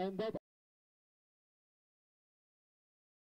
and that